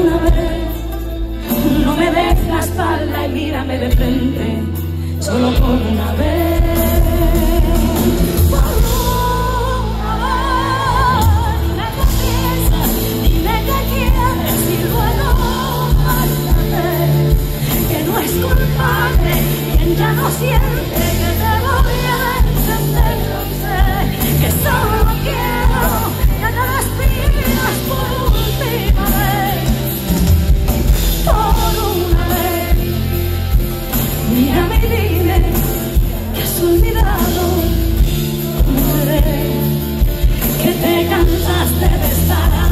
Una vez, no me des la espalda y mírame de frente, solo por una vez. Por una vez, me confiesas, dime que quieres y luego mándame, que no es culpable quien ya no siente. cansas de estar